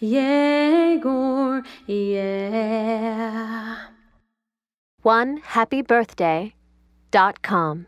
Yegor, yeah. One happy birthday dot com.